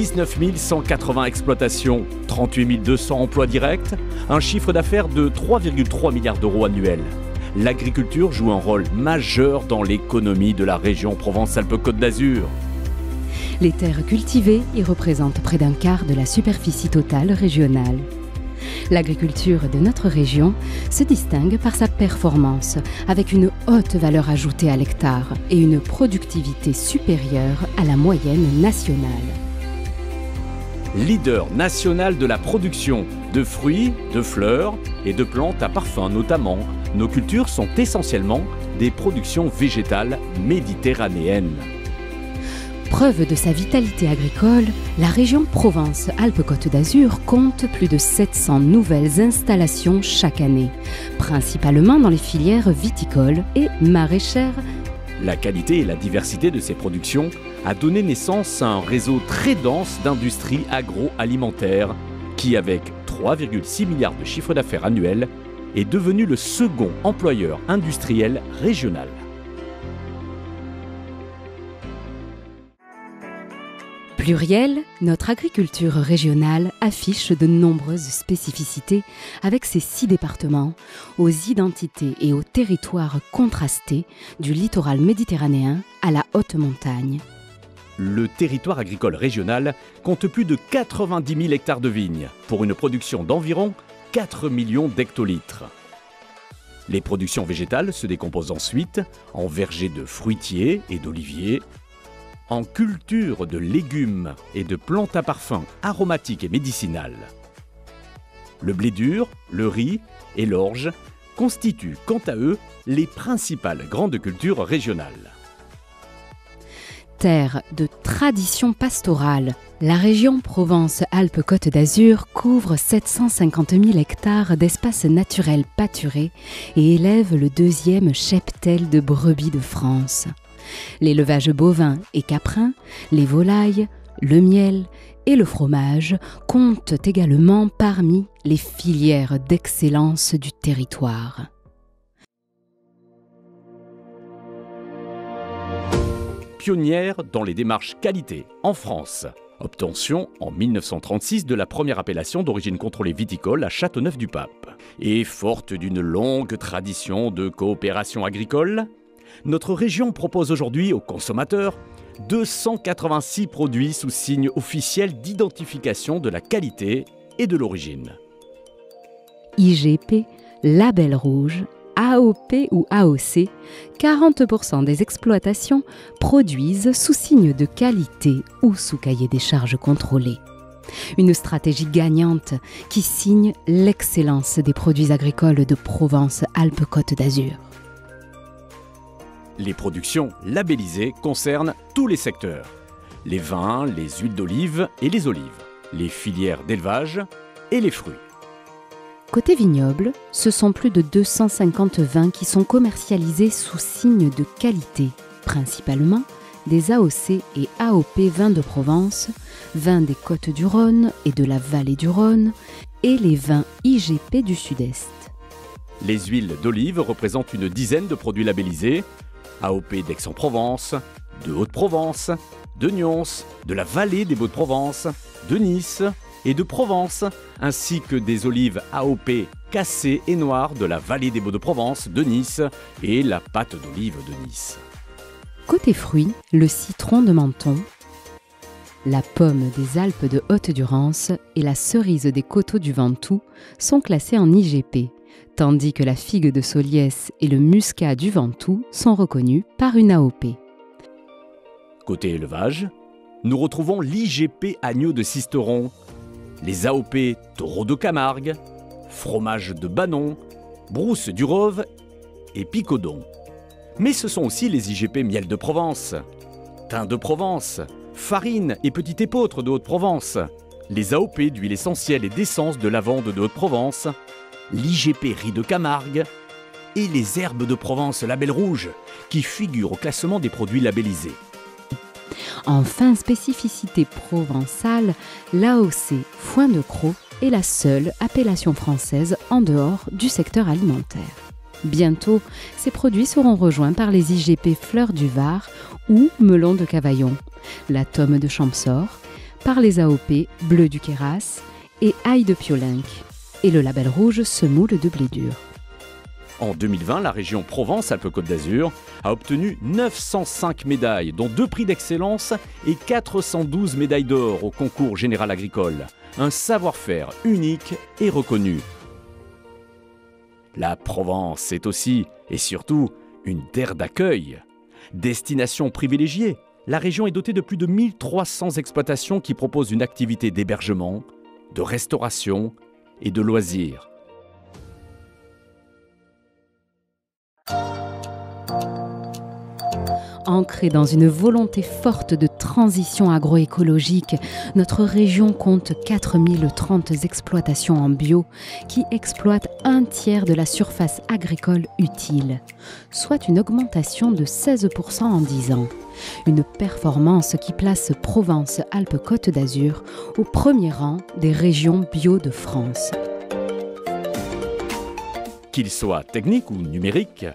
19 180 exploitations, 38 200 emplois directs, un chiffre d'affaires de 3,3 milliards d'euros annuels. L'agriculture joue un rôle majeur dans l'économie de la région Provence-Alpes-Côte d'Azur. Les terres cultivées y représentent près d'un quart de la superficie totale régionale. L'agriculture de notre région se distingue par sa performance, avec une haute valeur ajoutée à l'hectare et une productivité supérieure à la moyenne nationale. Leader national de la production de fruits, de fleurs et de plantes à parfum notamment, nos cultures sont essentiellement des productions végétales méditerranéennes. Preuve de sa vitalité agricole, la région Provence-Alpes-Côte d'Azur compte plus de 700 nouvelles installations chaque année, principalement dans les filières viticoles et maraîchères. La qualité et la diversité de ces productions a donné naissance à un réseau très dense d'industries agroalimentaires qui, avec 3,6 milliards de chiffre d'affaires annuel, est devenu le second employeur industriel régional. Pluriel, notre agriculture régionale affiche de nombreuses spécificités avec ses six départements, aux identités et aux territoires contrastés du littoral méditerranéen à la haute montagne. Le territoire agricole régional compte plus de 90 000 hectares de vignes pour une production d'environ 4 millions d'hectolitres. Les productions végétales se décomposent ensuite en vergers de fruitiers et d'oliviers, en culture de légumes et de plantes à parfum aromatiques et médicinales. Le blé dur, le riz et l'orge constituent quant à eux les principales grandes cultures régionales. Terre de tradition pastorale, la région Provence-Alpes-Côte d'Azur couvre 750 000 hectares d'espaces naturels pâturés et élève le deuxième cheptel de brebis de France. L'élevage bovin et caprin, les volailles, le miel et le fromage comptent également parmi les filières d'excellence du territoire. Pionnière dans les démarches qualité en France. Obtention en 1936 de la première appellation d'origine contrôlée viticole à Châteauneuf-du-Pape. Et forte d'une longue tradition de coopération agricole, notre région propose aujourd'hui aux consommateurs 286 produits sous signe officiel d'identification de la qualité et de l'origine. IGP, label rouge, AOP ou AOC, 40% des exploitations produisent sous signe de qualité ou sous cahier des charges contrôlé. Une stratégie gagnante qui signe l'excellence des produits agricoles de Provence-Alpes-Côte d'Azur. Les productions labellisées concernent tous les secteurs. Les vins, les huiles d'olive et les olives, les filières d'élevage et les fruits. Côté vignoble, ce sont plus de 250 vins qui sont commercialisés sous signe de qualité, principalement des AOC et AOP vins de Provence, vins des côtes du Rhône et de la vallée du Rhône, et les vins IGP du Sud-Est. Les huiles d'olive représentent une dizaine de produits labellisés, AOP d'Aix-en-Provence, de Haute-Provence, de Nyons, de la vallée des Baux-de-Provence, de Nice et de Provence, ainsi que des olives AOP cassées et noires de la vallée des Baux-de-Provence, de Nice et la pâte d'olive de Nice. Côté fruits, le citron de Menton, la pomme des Alpes de Haute-Durance et la cerise des coteaux du Ventoux sont classés en IGP, tandis que la figue de Soliès et le muscat du Ventoux sont reconnus par une AOP. Côté élevage, nous retrouvons l'IGP agneau de Sisteron, les AOP taureau de Camargue, fromage de Banon, brousse du Rove et picodon. Mais ce sont aussi les IGP miel de Provence, thym de Provence, farine et petit épeautre de Haute-Provence, les AOP d'huile essentielle et d'essence de lavande de Haute-Provence, l'IGP riz de Camargue et les herbes de Provence label rouge qui figurent au classement des produits labellisés. Enfin, spécificité provençale, l'AOC foin de croc est la seule appellation française en dehors du secteur alimentaire. Bientôt, ces produits seront rejoints par les IGP fleurs du Var ou melon de Cavaillon, la tome de Champsor, par les AOP Bleu du Queyras et Aïe de Piolinck. Et le label rouge Semoule de blé dur. En 2020, la région Provence-Alpes-Côte d'Azur a obtenu 905 médailles, dont deux prix d'excellence et 412 médailles d'or au concours général agricole. Un savoir-faire unique et reconnu. La Provence est aussi, et surtout, une terre d'accueil. Destination privilégiée, la région est dotée de plus de 1300 exploitations qui proposent une activité d'hébergement, de restauration et de loisirs. Ancrée dans une volonté forte de transition agroécologique, notre région compte 4030 exploitations en bio qui exploitent un tiers de la surface agricole utile, soit une augmentation de 16% en 10 ans. Une performance qui place Provence-Alpes-Côte d'Azur au premier rang des régions bio de France. Qu'ils soient techniques ou numériques,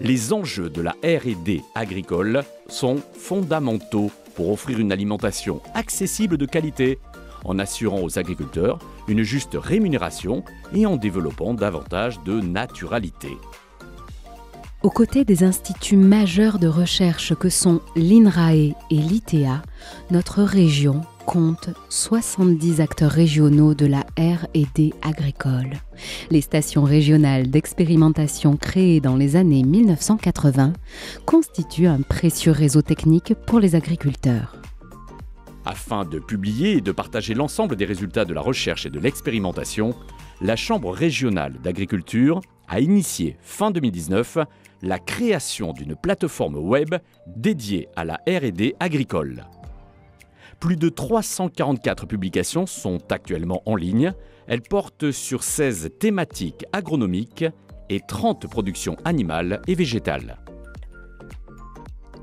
les enjeux de la RD agricole sont fondamentaux pour offrir une alimentation accessible de qualité, en assurant aux agriculteurs une juste rémunération et en développant davantage de naturalité. Aux côtés des instituts majeurs de recherche que sont l'INRAE et l'ITA, notre région compte 70 acteurs régionaux de la R&D agricole. Les stations régionales d'expérimentation créées dans les années 1980 constituent un précieux réseau technique pour les agriculteurs. Afin de publier et de partager l'ensemble des résultats de la recherche et de l'expérimentation, la Chambre régionale d'agriculture a initié fin 2019 la création d'une plateforme web dédiée à la RD agricole. Plus de 344 publications sont actuellement en ligne. Elles portent sur 16 thématiques agronomiques et 30 productions animales et végétales.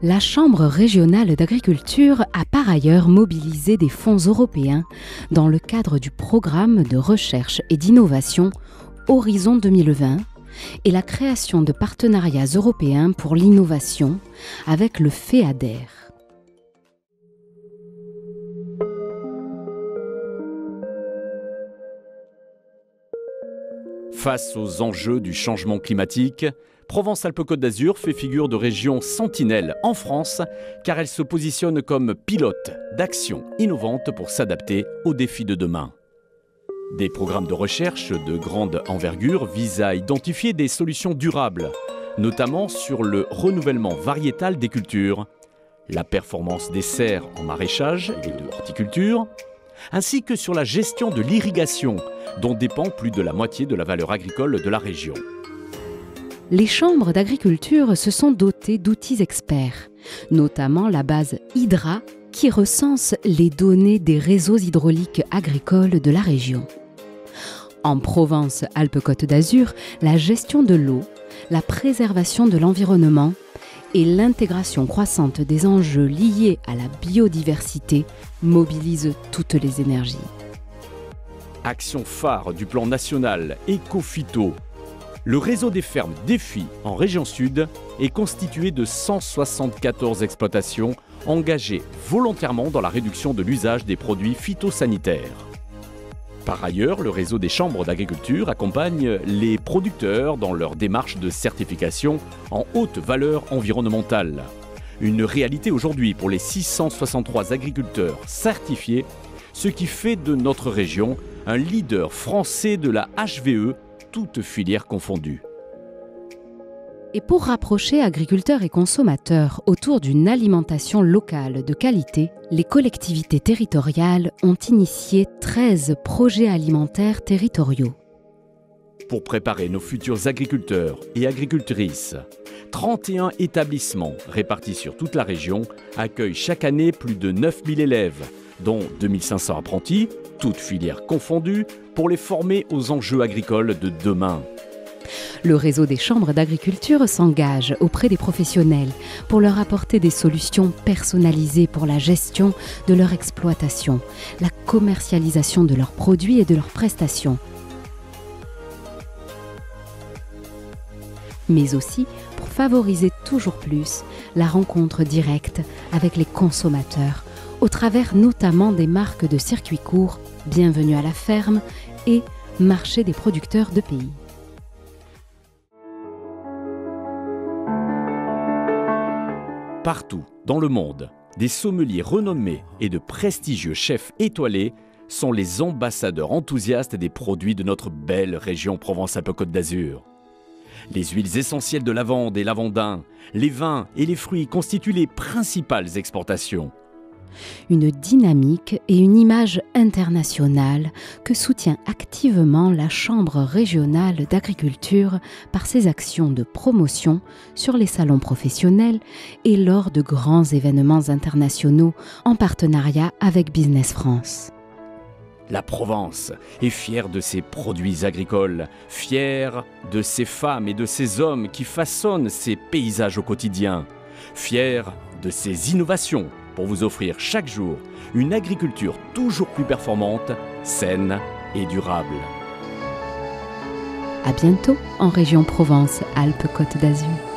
La Chambre régionale d'agriculture a par ailleurs mobilisé des fonds européens dans le cadre du programme de recherche et d'innovation Horizon 2020 et la création de partenariats européens pour l'innovation avec le FEADER. Face aux enjeux du changement climatique, Provence-Alpes-Côte d'Azur fait figure de région sentinelle en France car elle se positionne comme pilote d'actions innovantes pour s'adapter aux défis de demain. Des programmes de recherche de grande envergure visent à identifier des solutions durables, notamment sur le renouvellement variétal des cultures, la performance des serres en maraîchage et de horticulture, ainsi que sur la gestion de l'irrigation, dont dépend plus de la moitié de la valeur agricole de la région. Les chambres d'agriculture se sont dotées d'outils experts, notamment la base Hydra qui recense les données des réseaux hydrauliques agricoles de la région. En Provence-Alpes-Côte d'Azur, la gestion de l'eau, la préservation de l'environnement et l'intégration croissante des enjeux liés à la biodiversité mobilisent toutes les énergies. Action phare du plan national Éco-Phyto, le réseau des fermes Défi en région sud est constitué de 174 exploitations engagées volontairement dans la réduction de l'usage des produits phytosanitaires. Par ailleurs, le réseau des chambres d'agriculture accompagne les producteurs dans leur démarche de certification en haute valeur environnementale. Une réalité aujourd'hui pour les 663 agriculteurs certifiés, ce qui fait de notre région un leader français de la HVE, toutes filières confondues. Et pour rapprocher agriculteurs et consommateurs autour d'une alimentation locale de qualité, les collectivités territoriales ont initié 13 projets alimentaires territoriaux. Pour préparer nos futurs agriculteurs et agricultrices, 31 établissements répartis sur toute la région accueillent chaque année plus de 9000 élèves, dont 2500 apprentis, toutes filières confondues, pour les former aux enjeux agricoles de demain. Le réseau des chambres d'agriculture s'engage auprès des professionnels pour leur apporter des solutions personnalisées pour la gestion de leur exploitation, la commercialisation de leurs produits et de leurs prestations. Mais aussi pour favoriser toujours plus la rencontre directe avec les consommateurs au travers notamment des marques de circuits courts, Bienvenue à la ferme et Marché des producteurs de pays. Partout dans le monde, des sommeliers renommés et de prestigieux chefs étoilés sont les ambassadeurs enthousiastes des produits de notre belle région Provence-Alpes-Côte d'Azur. Les huiles essentielles de lavande et lavandin, les vins et les fruits constituent les principales exportations une dynamique et une image internationale que soutient activement la Chambre régionale d'agriculture par ses actions de promotion sur les salons professionnels et lors de grands événements internationaux en partenariat avec Business France. La Provence est fière de ses produits agricoles, fière de ses femmes et de ses hommes qui façonnent ses paysages au quotidien, fière de ses innovations pour vous offrir chaque jour une agriculture toujours plus performante, saine et durable. À bientôt en région Provence-Alpes-Côte d'Azur.